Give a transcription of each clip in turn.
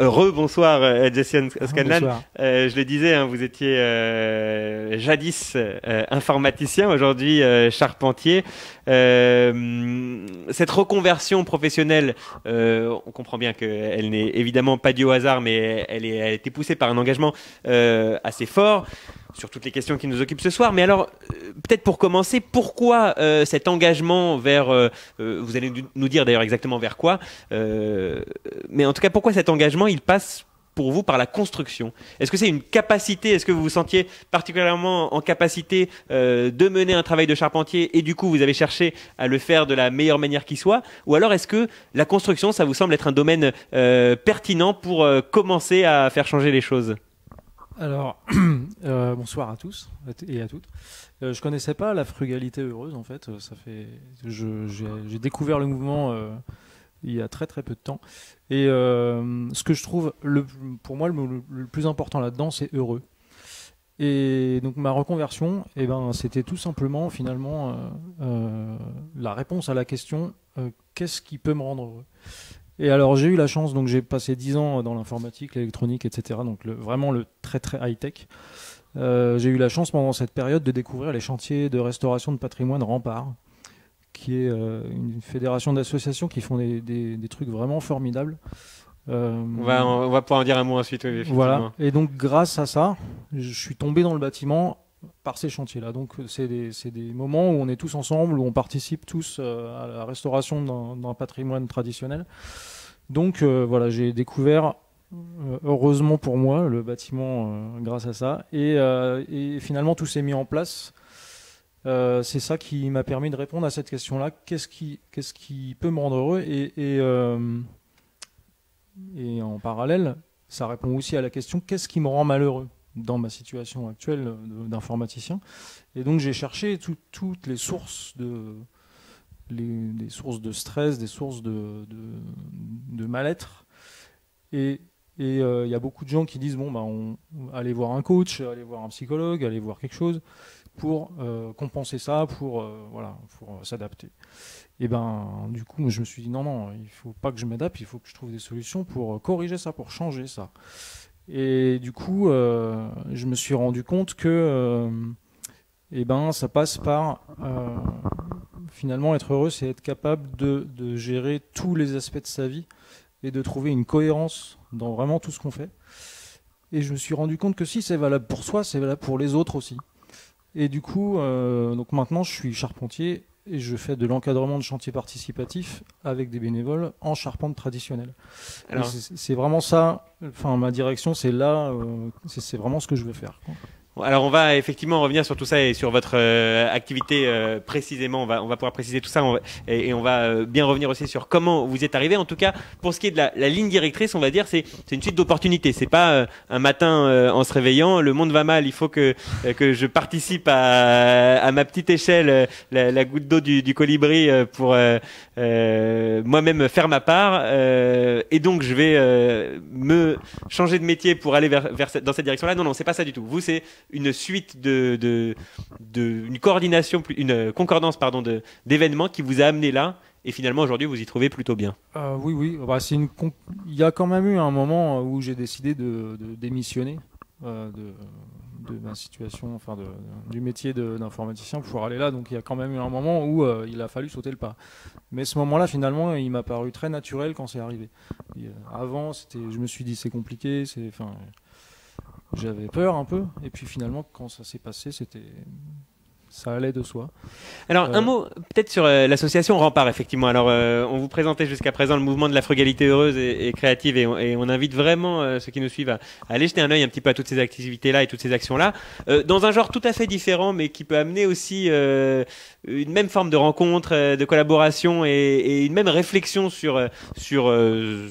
Heureux, bonsoir euh, Jesse Scanlan. Euh, je le disais, hein, vous étiez euh, jadis euh, informaticien, aujourd'hui euh, charpentier. cette reconversion professionnelle, on comprend bien qu'elle n'est évidemment pas due au hasard, mais elle, est, elle a été poussée par un engagement assez fort sur toutes les questions qui nous occupent ce soir. Mais alors, euh, peut-être pour commencer, pourquoi euh, cet engagement vers, euh, vous allez nous dire d'ailleurs exactement vers quoi, mais en tout cas, pourquoi cet engagement, il passe pour vous par la construction? Est-ce que c'est une capacité? Est-ce que vous vous sentiez particulièrement en capacité de mener un travail de charpentier et du coup vous avez cherché à le faire de la meilleure manière qui soit? Ou alors est-ce que la construction, ça vous semble être un domaine pertinent pour commencer à faire changer les choses? Alors, euh, bonsoir à tous et à toutes. Euh, je connaissais pas la frugalité heureuse en fait. Ça j'ai découvert le mouvement euh, il y a très très peu de temps. Et ce que je trouve, pour moi, le, plus important là-dedans, c'est heureux. Et donc ma reconversion, eh ben, c'était tout simplement finalement la réponse à la question qu'est-ce qui peut me rendre heureux? Et alors j'ai eu la chance, donc j'ai passé 10 ans dans l'informatique, l'électronique, etc. Donc le, vraiment le très très high tech. Euh, j'ai eu la chance pendant cette période de découvrir les chantiers de restauration de patrimoine Rempart, qui est euh, une fédération d'associations qui font des, des, trucs vraiment formidables. Euh, on, va, on va pouvoir en dire un mot ensuite. voilà. Et donc grâce à ça, je suis tombé dans le bâtiment par ces chantiers-là. Donc c'est des, moments où on est tous ensemble, où on participe tous euh, à la restauration d'un patrimoine traditionnel. Donc euh, voilà, j'ai découvert, euh, heureusement pour moi, le bâtiment grâce à ça. Et, finalement, tout s'est mis en place. c'est ça qui m'a permis de répondre à cette question-là. Qu'est-ce qui, peut me rendre heureux? Et en parallèle, ça répond aussi à la question qu'est-ce qui me rend malheureux? Dans ma situation actuelle d'informaticien. Et donc j'ai cherché toutes les sources de stress, des sources de, mal-être. Et il euh, y a beaucoup de gens qui disent bon bah on aller voir un coach, aller voir un psychologue, aller voir quelque chose pour euh, compenser ça, pour euh, voilà, pour s'adapter. Et ben du coup je me suis dit non non, il faut pas que je m'adapte, il faut que je trouve des solutions pour corriger ça, pour changer ça. Et du coup, euh, je me suis rendu compte que euh, eh ben, ça passe par euh, finalement être heureux, c'est être capable de, de, gérer tous les aspects de sa vie et de trouver une cohérence dans vraiment tout ce qu'on fait. Et je me suis rendu compte que si c'est valable pour soi, c'est valable pour les autres aussi. Et du coup, donc maintenant, je suis charpentier et je fais de l'encadrement de chantier participatif avec des bénévoles en charpente traditionnelle. C'est vraiment ça, enfin ma direction, c'est là, euh, c'est vraiment ce que je veux faire. Alors on va effectivement revenir sur tout ça et sur votre euh, activité euh, précisément. On va on va pouvoir préciser tout ça et, on va euh, bien revenir aussi sur comment vous êtes arrivé. En tout cas, pour ce qui est de la, la ligne directrice, on va dire c'est c'est une suite d'opportunités. C'est pas un matin en se réveillant, le monde va mal, il faut que que je participe à, à ma petite échelle la, la goutte d'eau du, du, colibri pour moi-même faire ma part et donc je vais me changer de métier pour aller vers, vers dans cette direction-là. Non non, c'est pas ça du tout. Vous c'est une suite de, de, une coordination, une concordance pardon d'événements qui vous a amené là. Et finalement, aujourd'hui, vous y trouvez plutôt bien. Euh, oui, oui. Bah, c'est une Il y a quand même eu un moment où j'ai décidé de, démissionner euh, de, de, situation, enfin du métier d'informaticien pour aller là. Donc il y a quand même eu un moment où euh, il a fallu sauter le pas. Mais ce moment-là, finalement, il m'a paru très naturel quand c'est arrivé. avant, c'était, je me suis dit c'est compliqué, c'est, j'avais peur un peu. Et puis finalement, quand ça s'est passé, c'était ça allait de soi. Alors un euh, mot peut-être sur euh, l'association Rempart effectivement. Alors euh, on vous présentait jusqu'à présent le mouvement de la frugalité heureuse et, créative et on, invite vraiment ceux qui nous suivent à, aller jeter un œil un petit peu à toutes ces activités là et toutes ces actions là dans un genre tout à fait différent mais qui peut amener aussi une même forme de rencontre, de collaboration et, et, une même réflexion sur sur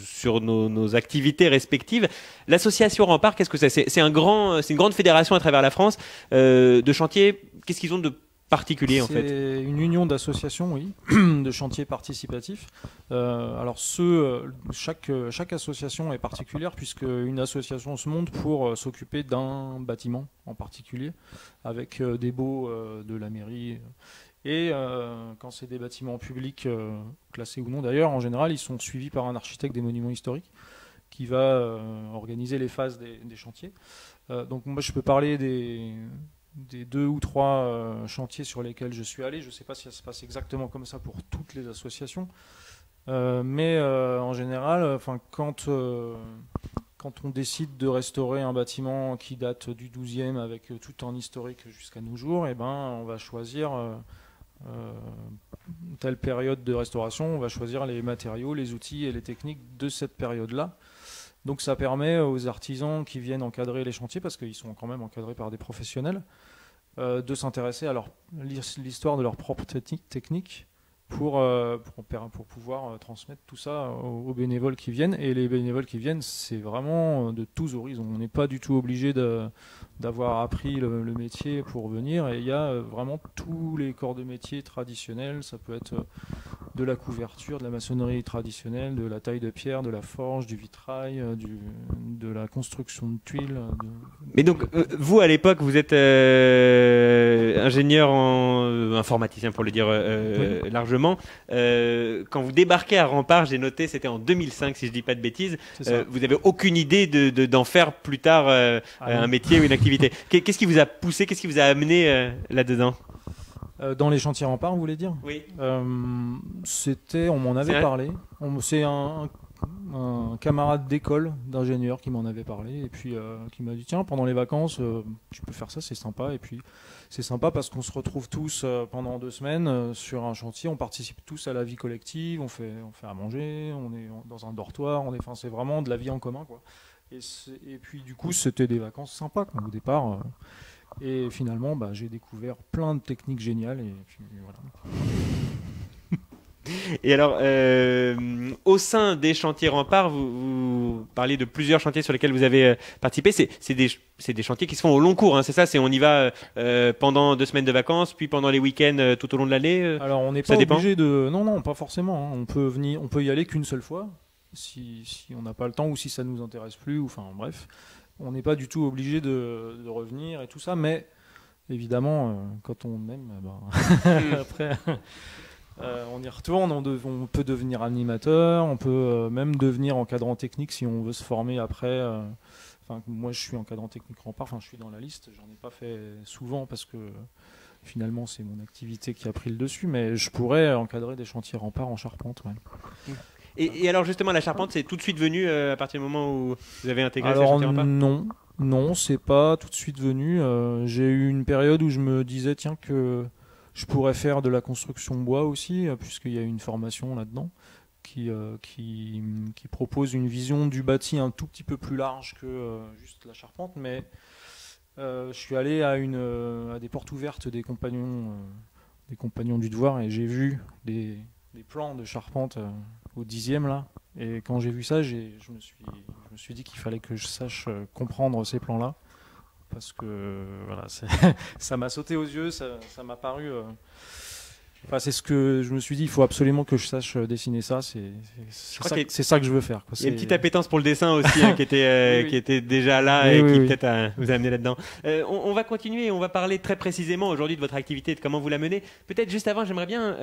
sur nos, nos activités respectives. L'association Rempart, qu'est-ce que c'est? C'est un grand, c'est une grande fédération à travers la France de chantiers. Qu'est-ce qu'ils ont de particulier en fait? C'est une union d'associations, oui, de chantiers participatifs. Euh, alors ce, chaque, chaque association est particulière puisque une association se monte pour euh, s'occuper d'un bâtiment en particulier, avec euh, des baux de la mairie. Et quand c'est des bâtiments publics, classés ou non d'ailleurs, en général, ils sont suivis par un architecte des monuments historiques. qui va organiser les phases des chantiers. donc moi je peux parler des, des deux ou trois euh, chantiers sur lesquels je suis allé. Je ne sais pas si ça se passe exactement comme ça pour toutes les associations. Euh, mais euh, en général, quand, on décide de restaurer un bâtiment qui date du 12e avec tout en historique jusqu'à nos jours, eh ben, on va choisir telle période de restauration, on va choisir les matériaux, les outils et les techniques de cette période-là. Donc ça permet aux artisans qui viennent encadrer les chantiers, parce qu'ils sont quand même encadrés par des professionnels, euh, de s'intéresser à l'histoire de leur propre technique pour, euh, pour, pouvoir euh, transmettre tout ça aux, bénévoles qui viennent. Et les bénévoles qui viennent, c'est vraiment de tous horizons. On n'est pas du tout obligé d'avoir appris le, le, métier pour venir. Et il y a vraiment tous les corps de métier traditionnels. Ça peut être de la couverture, de la maçonnerie traditionnelle, de la taille de pierre, de la forge, du vitrail, euh, du, de la construction de tuiles. Euh, Mais donc, euh, vous, à l'époque, vous êtes ingénieur en informaticien, pour le dire largement. quand vous débarquez à Rempart, j'ai noté, c'était en 2005, si je dis pas de bêtises, vous n'avez aucune idée d'en de, faire plus tard ah un métier ou une activité. Qu'est-ce qui vous a poussé, qu'est-ce qui vous a amené là-dedans? Euh, dans les chantiers remparts, vous voulez dire? Oui. Euh, c'était, on m'en avait parlé. C'est un, camarade d'école d'ingénieur qui m'en avait parlé et puis euh, qui m'a dit tiens pendant les vacances tu peux faire ça c'est sympa. Et puis c'est sympa parce qu'on se retrouve tous pendant deux semaines sur un chantier. On participe tous à la vie collective. On fait on fait à manger. On est dans un dortoir. On est enfin c'est vraiment de la vie en commun quoi. Et, et puis du coup c'était des vacances sympas au départ et finalement, bah, j'ai découvert plein de techniques géniales. Et, et alors, euh, au sein des chantiers remparts, vous, parlez de plusieurs chantiers sur lesquels vous avez euh, participé. C'est des, des, chantiers qui se font au long cours, hein, c'est ça C'est on y va euh, pendant deux semaines de vacances, puis pendant les week-ends tout au long de l'année. Alors, on n'est pas obligé de. Non, non, pas forcément. Hein. On peut venir, on peut y aller qu'une seule fois, si, si on n'a pas le temps ou si ça nous intéresse plus. Ou enfin, bref on n'est pas du tout obligé de, revenir et tout ça, mais évidemment, euh, quand on aime, eh ben, mm. après, euh, on y retourne, on, peut devenir animateur, on peut euh, même devenir encadrant technique si on veut se former après. Enfin, moi, je suis encadrant technique rempart, enfin, je suis dans la liste, j'en ai pas fait souvent parce que finalement, c'est mon activité qui a pris le dessus, mais je pourrais encadrer des chantiers remparts en charpente. Mm. Et, alors justement, la charpente, c'est tout de suite venu euh, à partir du moment où vous avez intégré alors, Non, non, c'est pas tout de suite venu. Euh, j'ai eu une période où je me disais tiens que je pourrais faire de la construction bois aussi, euh, puisqu'il y a une formation là-dedans qui, qui, qui, propose une vision du bâti un tout petit peu plus large que juste la charpente, mais je suis allé à, une, à des portes ouvertes des compagnons, des compagnons du devoir et j'ai vu des, des plans de charpente au dixième là. Et quand j'ai vu ça, je me, suis, je me suis dit qu'il fallait que je sache euh, comprendre ces plans-là. Parce que voilà, ça m'a sauté aux yeux, ça m'a paru euh, c'est ce que je me suis dit. Il faut absolument que je sache euh, dessiner ça. C'est c'est ça, que je veux faire. Il y a une petite appétence pour le dessin aussi hein, qui était euh, qui était déjà là et qui peut-être euh, vous a amené là-dedans. on, va continuer. On va parler très précisément aujourd'hui de votre activité et de comment vous la menez. Peut-être juste avant, j'aimerais bien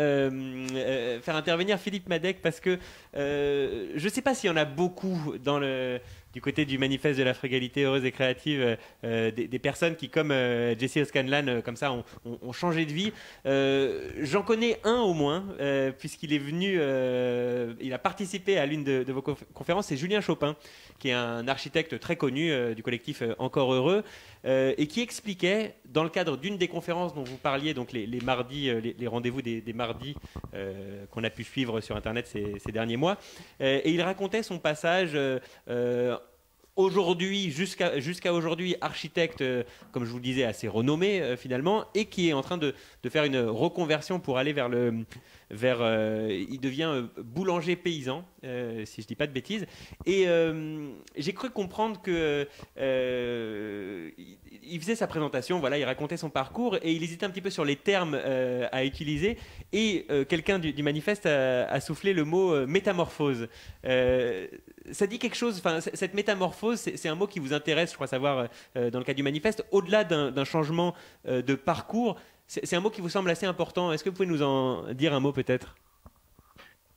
faire intervenir Philippe Madec parce que je ne sais pas s'il y en a beaucoup dans le du côté du manifeste de la frugalité heureuse et créative, euh, euh, des, personnes qui, comme euh, Jesse O'Scanlan, comme ça, ont, changé de vie. J'en connais un au moins, puisqu'il est venu, il a participé à l'une de, vos conférences, c'est Julien Chopin, qui est un architecte très connu du collectif Encore Heureux, et qui expliquait, dans le cadre d'une des conférences dont vous parliez, donc les, mardis, les, rendez-vous des, mardis qu'on a pu suivre sur Internet ces, ces derniers mois, et il racontait son passage aujourd'hui, jusqu'à aujourd'hui, architecte, euh, comme je vous le disais, assez renommé euh, finalement, et qui est en train de, faire une reconversion pour aller vers le, vers, euh, il devient boulanger paysan, si je dis pas de bêtises. Et j'ai cru comprendre que il faisait sa présentation, voilà, il racontait son parcours et il hésitait un petit peu sur les termes à utiliser. Et quelqu'un du, manifeste a, a, soufflé le mot métamorphose ça dit quelque chose, enfin, cette métamorphose, c'est un mot qui vous intéresse, je crois savoir, euh, dans le cas du manifeste. Au-delà d'un changement euh, de parcours, c'est un mot qui vous semble assez important. Est-ce que vous pouvez nous en dire un mot peut-être?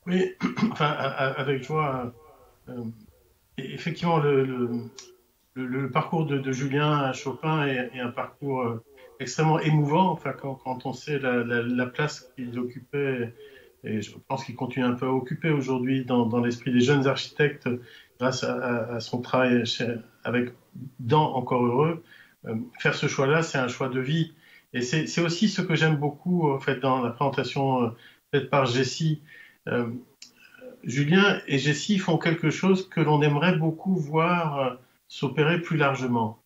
Oui, enfin, avec joie. Euh, effectivement, le, parcours de, Julien Chopin est, un parcours euh, extrêmement émouvant. Enfin, quand, on sait la, place qu'il occupait, et je pense qu'il continue un peu à occuper aujourd'hui dans, l'esprit des jeunes architectes, grâce à, son travail avec Dans Encore Heureux, euh, faire ce choix-là, c'est un choix de vie. Et c'est aussi ce que j'aime beaucoup en fait, dans la présentation euh, faite par Jessie. Julien et Jessie font quelque chose que l'on aimerait beaucoup voir s'opérer plus largement.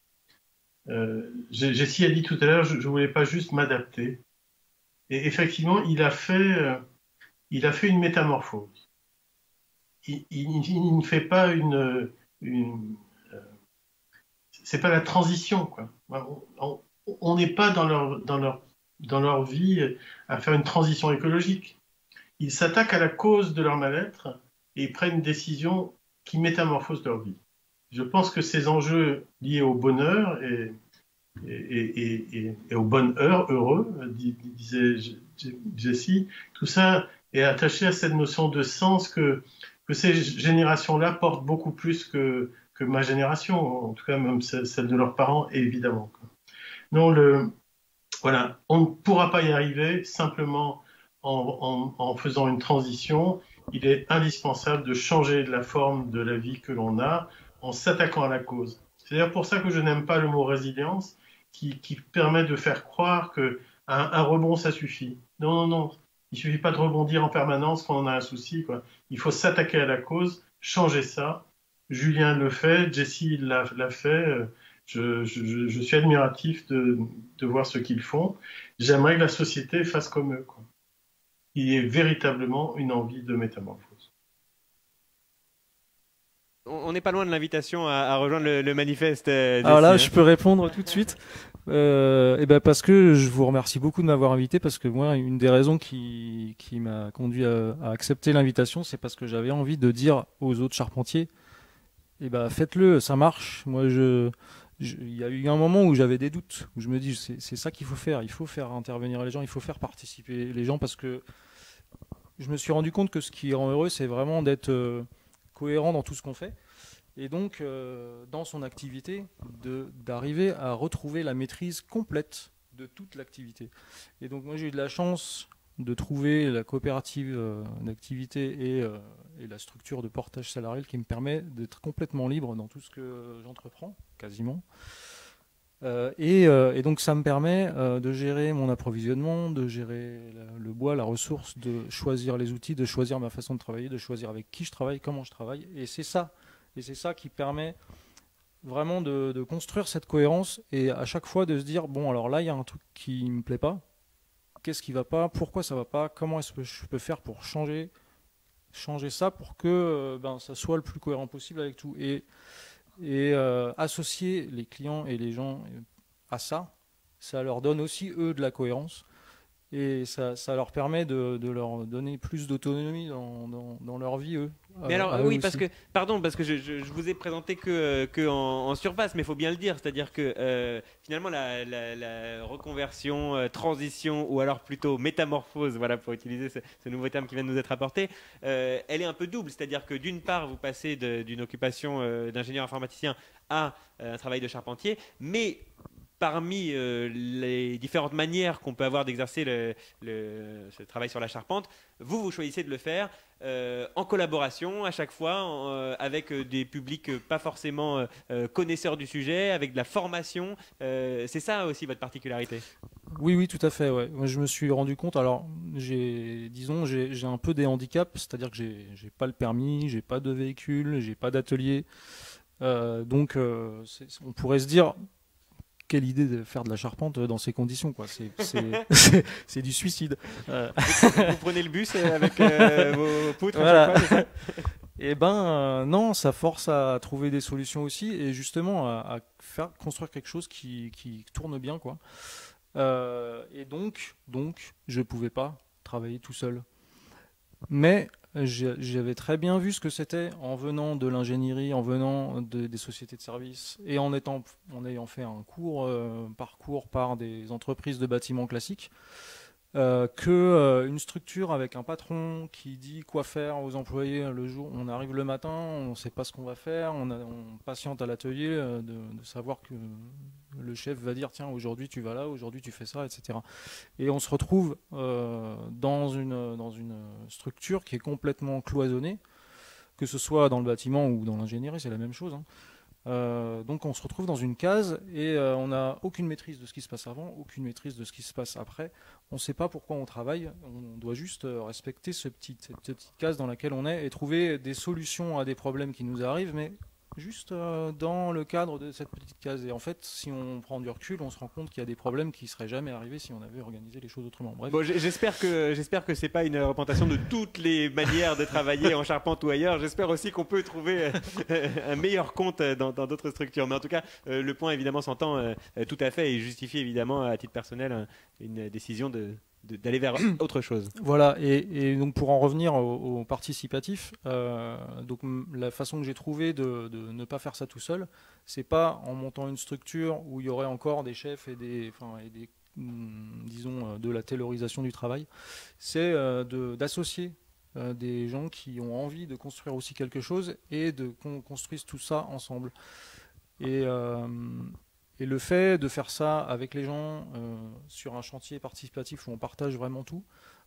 Euh, Jessie a dit tout à l'heure, je ne voulais pas juste m'adapter. Et effectivement, il a fait, euh, il a fait une métamorphose. Il, ne fait pas une, euh, c'est pas la transition quoi. On n'est pas dans leur, dans leur, dans leur vie à faire une transition écologique. Ils s'attaquent à la cause de leur mal-être et ils prennent une décision qui métamorphose leur vie je pense que ces enjeux liés au bonheur et, et, au bonheur heureux, disait Jessie, tout ça est attaché à cette notion de sens que, ces générations-là portent beaucoup plus que, ma génération, en tout cas même celle de leurs parents, évidemment. Non, voilà, on ne pourra pas y arriver simplement en, faisant une transition. Il est indispensable de changer la forme de la vie que l'on a en s'attaquant à la cause. C'est d'ailleurs pour ça que je n'aime pas le mot résilience, qui, permet de faire croire que un, rebond, ça suffit. Non, non, non. Il suffit pas de rebondir en permanence quand on a un souci. Quoi. Il faut s'attaquer à la cause, changer ça. Julien le fait, Jessie l'a fait. Je, je, suis admiratif de, de voir ce qu'ils font. J'aimerais que la société fasse comme eux. Quoi. Il y ait véritablement une envie de métamorphose on n'est pas loin de l'invitation à, rejoindre le, manifeste. Euh, Alors là, je peux répondre tout de suite. Euh, et ben parce que je vous remercie beaucoup de m'avoir invité parce que moi une des raisons qui, m'a conduit à, accepter l'invitation c'est parce que j'avais envie de dire aux autres charpentiers et eh ben faites-le ça marche moi je il y a eu un moment où j'avais des doutes où je me dis c'est ça qu'il faut faire il faut faire intervenir les gens il faut faire participer les gens parce que je me suis rendu compte que ce qui rend heureux c'est vraiment d'être euh, cohérent dans tout ce qu'on fait. Et donc, euh, dans son activité, d'arriver à retrouver la maîtrise complète de toute l'activité. Et donc, moi, j'ai eu de la chance de trouver la coopérative euh, d'activité et, euh, et, la structure de portage salarial qui me permet d'être complètement libre dans tout ce que j'entreprends, quasiment. Et, et, donc ça me permet de gérer mon approvisionnement, de gérer le bois, la ressource, de choisir les outils, de choisir ma façon de travailler, de choisir avec qui je travaille, comment je travaille. Et c'est ça et c'est ça qui permet vraiment de, construire cette cohérence et à chaque fois de se dire bon alors là il y a un truc qui me plaît pas. Qu'est-ce qui va pas? Pourquoi ça va pas? Comment est-ce que je peux faire pour changer changer ça pour que euh, ben, ça soit le plus cohérent possible avec tout? Et, et euh, associer les clients et les gens à ça ça leur donne aussi eux de la cohérence et ça, ça, leur permet de, de, leur donner plus d'autonomie dans, dans, dans, leur vie eux. Mais alors oui parce que pardon parce que je, je, je, vous ai présenté que, que en, surface mais il faut bien le dire. C'est-à-dire que euh, finalement la, la, la reconversion euh, transition ou alors plutôt métamorphose voilà pour utiliser ce, ce nouveau terme qui vient de nous être apporté euh, elle est un peu double. C'est-à-dire que d'une part vous passez d'une occupation d'ingénieur informaticien à un travail de charpentier mais parmi euh, les différentes manières qu'on peut avoir d'exercer ce travail sur la charpente, vous, vous choisissez de le faire euh, en collaboration à chaque fois, euh, avec des publics pas forcément connaisseurs du sujet, avec de la formation. c'est ça aussi votre particularité? Oui, oui, tout à fait. Ouais. Je me suis rendu compte, alors, disons, j'ai, un peu des handicaps, c'est-à-dire que j'ai pas le permis, j'ai pas de véhicule, j'ai pas d'atelier. donc, on pourrait se dire, quelle idée de faire de la charpente dans ces conditions quoi. C'est du suicide. Euh. vous, prenez le bus avec euh, vos poutres et eh ben euh, non ça force à trouver des solutions aussi et justement à, faire construire quelque chose qui, qui tourne bien quoi. Et donc donc je pouvais pas travailler tout seul. Mais j'avais très bien vu ce que c'était en venant de l'ingénierie, en venant des sociétés de services et en ayant fait un court euh, parcours par des entreprises de bâtiments classiques. Euh, que euh, une structure avec un patron qui dit quoi faire aux employés le jour on arrive le matin, on ne sait pas ce qu'on va faire, on, patiente à l'atelier euh, de, savoir que le chef va dire tiens aujourd'hui tu vas là, aujourd'hui tu fais ça, etc. Et on se retrouve dans, une, dans une structure qui est complètement cloisonnée, que ce soit dans le bâtiment ou dans l'ingénierie, c'est la même chose. Hein. Euh, donc on se retrouve dans une case et euh, on n'a aucune maîtrise de ce qui se passe avant, aucune maîtrise de ce qui se passe après. On ne sait pas pourquoi on travaille, on doit juste euh, respecter cette petite case dans laquelle on est et trouver des solutions à des problèmes qui nous arrivent, mais juste euh, dans le cadre de cette petite case. Et en fait, si on prend du recul, on se rend compte qu'il y a des problèmes qui seraient jamais arrivés si on avait organisé les choses autrement. Bref. J'espère que j'espère que c'est pas une représentation de toutes les manières de travailler en charpente ou ailleurs. J'espère aussi qu'on peut trouver euh, un meilleur compte dans d'autres structures. Mais en tout cas, euh, le point évidemment s'entend tout à fait et justifie évidemment à titre personnel une décision de d'aller vers autre chose. Voilà, et, et, donc pour en revenir au, au participatif, euh, donc la façon que j'ai trouvé de, de, ne pas faire ça tout seul, c'est pas en montant une structure où il y aurait encore des chefs et des, enfin, et des disons, de la taylorisation du travail, c'est euh, d'associer euh, des gens qui ont envie de construire aussi quelque chose et de qu'on construise tout ça ensemble. Et, euh, et le fait de faire ça avec les gens euh, sur un chantier participatif où on partage vraiment tout,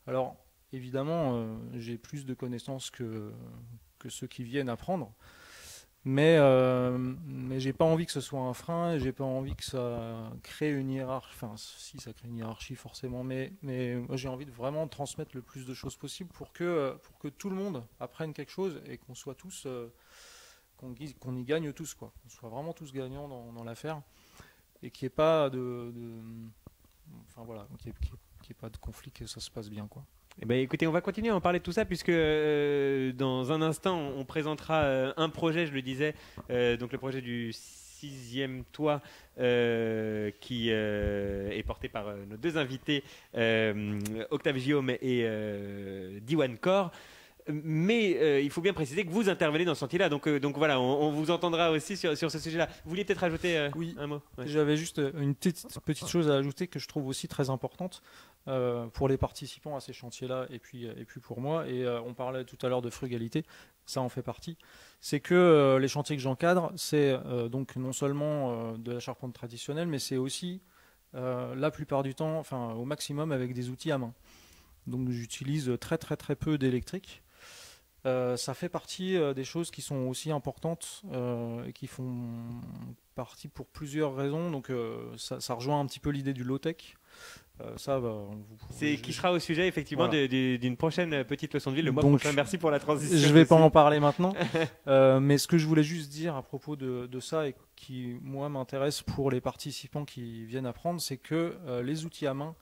alors évidemment, euh, j'ai plus de connaissances que, que ceux qui viennent apprendre, mais, euh, mais j'ai pas envie que ce soit un frein, j'ai pas envie que ça crée une hiérarchie, enfin si ça crée une hiérarchie forcément, mais, mais moi j'ai envie de vraiment transmettre le plus de choses possible pour que, pour que tout le monde apprenne quelque chose et qu'on soit tous, euh, qu'on qu y gagne tous, quoi, qu'on soit vraiment tous gagnants dans, dans l'affaire et qu'il n'y ait pas de, enfin voilà, pas de conflit, que ça se passe bien quoi. Eh ben, écoutez, on va continuer à en parler de tout ça puisque euh, dans un instant on présentera euh, un projet, je le disais, euh, donc le projet du sixième toit qui est porté par nos deux invités, Octave Guillaume et Diwan Kor mais euh, il faut bien préciser que vous intervenez dans ce sentier-là. Donc, euh, donc voilà, on, on, vous entendra aussi sur, sur ce sujet-là. Vous vouliez peut-être ajouter euh, oui. un mot? Ouais. J'avais juste une petite, petite chose à ajouter que je trouve aussi très importante pour les participants à ces chantiers-là et puis, et puis pour moi. Et on parlait tout à l'heure de frugalité, ça en fait partie. C'est que les chantiers que j'encadre, c'est donc non seulement de la charpente traditionnelle, mais c'est aussi la plupart du temps, enfin au maximum avec des outils à main. Donc j'utilise très très très peu d'électrique. Euh, ça fait partie euh, des choses qui sont aussi importantes euh, et qui font partie pour plusieurs raisons. Donc ça, ça, rejoint un petit peu l'idée du low-tech. ça, bah, c'est qui sera au sujet effectivement voilà. d'une prochaine petite leçon de vie le mois Donc, prochain. Merci pour la transition. Je vais pas en parler maintenant, mais ce que je voulais juste dire à propos de, de ça et qui moi m'intéresse pour les participants qui viennent apprendre, c'est que les outils à main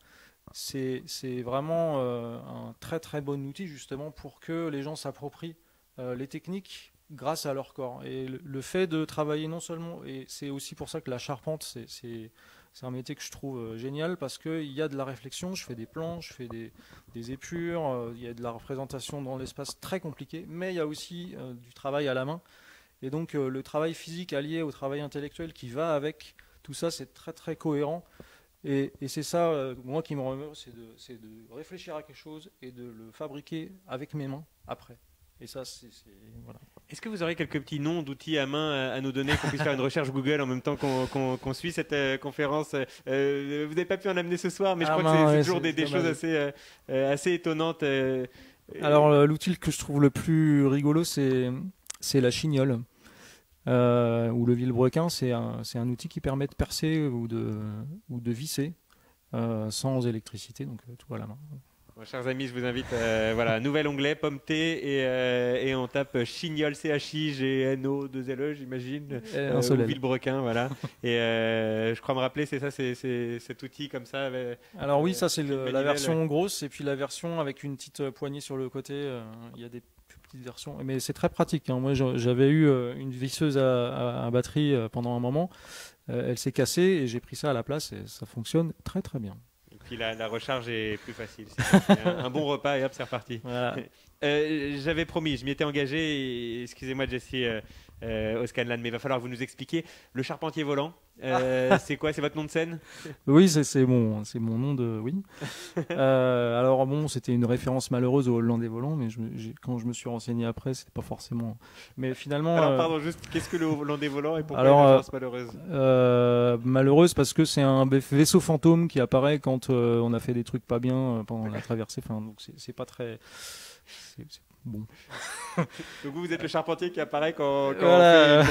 c'est vraiment euh, un très très bon outil justement pour que les gens s'approprient euh, les techniques grâce à leur corps. Et le, fait de travailler non seulement, et c'est aussi pour ça que la charpente, c'est un métier que je trouve euh, génial parce qu'il y a de la réflexion, je fais des plans, je fais des, des épures, il y a de la représentation dans l'espace très compliqué, mais il y a aussi du travail à la main. Et donc le travail physique allié au travail intellectuel qui va avec tout ça, c'est très très cohérent. Et, et c'est ça, euh, moi, qui me remeut, c'est de, de, réfléchir à quelque chose et de le fabriquer avec mes mains après. Et ça, c'est. Voilà. Est-ce que vous aurez quelques petits noms d'outils à main à, à nous donner, qu'on puisse faire une recherche Google en même temps qu'on qu qu suit cette euh, conférence? Euh, Vous n'avez pas pu en amener ce soir, mais je ah crois ben, que c'est ouais, toujours des, des choses assez, euh, assez étonnantes. Alors, l'outil que je trouve le plus rigolo, c'est la chignole. Euh, ou le vilebrequin, c'est un, un, outil qui permet de percer ou de, ou de visser euh, sans électricité, donc euh, tout à la main. Bon, chers amis, je vous invite, euh, voilà, nouvel onglet, pomme T, et, euh, et on tape chignol, C-H-I-G-N-O, 2 L-E, j'imagine, euh, ou vilebrequin, voilà. et je crois me rappeler, c'est ça, c'est cet outil comme ça. Avec, Alors oui, ça c'est la version grosse, et puis la version avec une petite poignée sur le côté, il y a des petite version. Mais c'est très pratique. Hein. Moi, j'avais eu euh, une visseuse à, à, à, batterie euh, pendant un moment. Euh, elle s'est cassée et j'ai pris ça à la place et ça fonctionne très très bien. Et puis la, la recharge est plus facile. un, un, bon repas et hop, c'est reparti. Voilà. J'avais promis, je m'y étais engagé. Excusez-moi, Jessie. Au Scanlan, mais il va falloir que vous nous expliquiez le charpentier volant. Euh, c'est quoi? C'est votre nom de scène? Oui, c'est mon, mon nom de. Oui. Euh, alors, bon, c'était une référence malheureuse au Hollandais volant, mais je, quand je me suis renseigné après, c'était pas forcément. Mais finalement. Alors, euh, pardon, juste, qu'est-ce que le Hollandais volant et pourquoi alors, une référence malheureuse? Malheureuse parce que c'est un vaisseau fantôme qui apparaît quand on a fait des trucs pas bien pendant la traversée. Enfin, donc, c'est pas très. Bon. Donc vous, vous êtes le charpentier qui apparaît quand, quand on, a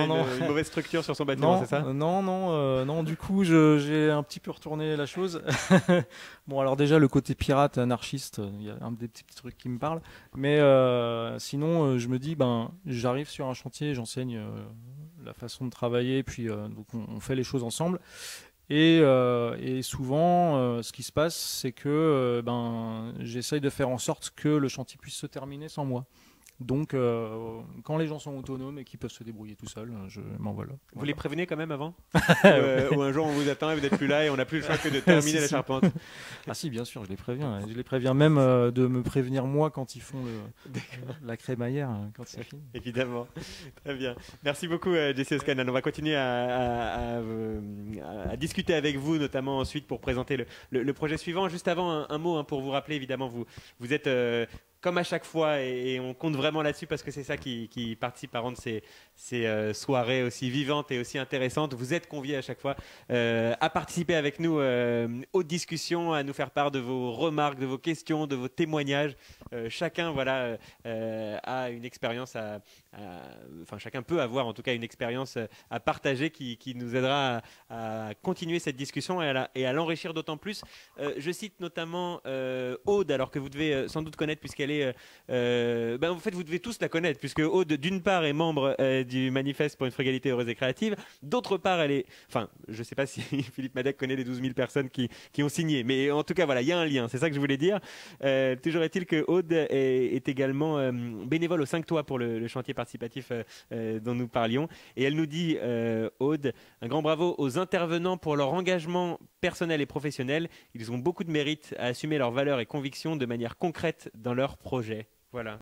une, mauvaise structure sur son bâtiment, c'est ça Non, non, euh, non. Du coup, j'ai un petit peu retourné la chose. bon, alors déjà le côté pirate, anarchiste, il y a un des petits, trucs qui me parlent. Mais euh, sinon, euh, je me dis, ben, j'arrive sur un chantier, j'enseigne la façon de travailler, puis donc on, fait les choses ensemble. Euh, et, souvent, euh, ce qui se passe, c'est que euh, ben, j'essaye de faire en sorte que le chantier puisse se terminer sans moi. Donc, euh, quand les gens sont autonomes et qu'ils peuvent se débrouiller tout seuls, je m'envole. Vous les prévenez quand même avant euh, ou, un jour on vous attend et vous n'êtes plus là et on n'a plus le choix que de terminer la charpente Ah si, bien sûr, je les préviens. Je les préviens même euh, de me prévenir moi quand ils font la crémaillère, quand c'est fini. Évidemment. Très bien. Merci beaucoup Jesse Oscanan. On va continuer à, discuter avec vous, notamment ensuite pour présenter le, projet suivant. Juste avant, un, mot hein, pour vous rappeler, évidemment, vous, vous êtes comme à chaque fois, et, on compte vraiment là-dessus parce que c'est ça qui, participe à rendre ces, euh, soirées aussi vivantes et aussi intéressantes. Vous êtes conviés à chaque fois euh, à participer avec nous euh, aux discussions, à nous faire part de vos remarques, de vos questions, de vos témoignages. chacun, voilà, a une expérience à, enfin, chacun peut avoir en tout cas une expérience à partager qui, nous aidera à, continuer cette discussion et à l'enrichir d'autant plus. je cite notamment Aude, alors que vous devez sans doute connaître puisqu'elle euh, euh, ben, en fait, vous devez tous la connaître, puisque Aude, d'une part, est membre euh, du manifeste pour une frugalité heureuse et créative, d'autre part, elle est. Enfin, je ne sais pas si Philippe Madec connaît les 12 000 personnes qui, ont signé, mais en tout cas, voilà, il y a un lien, c'est ça que je voulais dire. toujours est-il que Aude est, également bénévole au 5 Toits pour le, chantier participatif dont nous parlions, et elle nous dit, Aude, un grand bravo aux intervenants pour leur engagement personnel et professionnel. Ils ont beaucoup de mérite à assumer leurs valeurs et convictions de manière concrète dans leur projet. Voilà.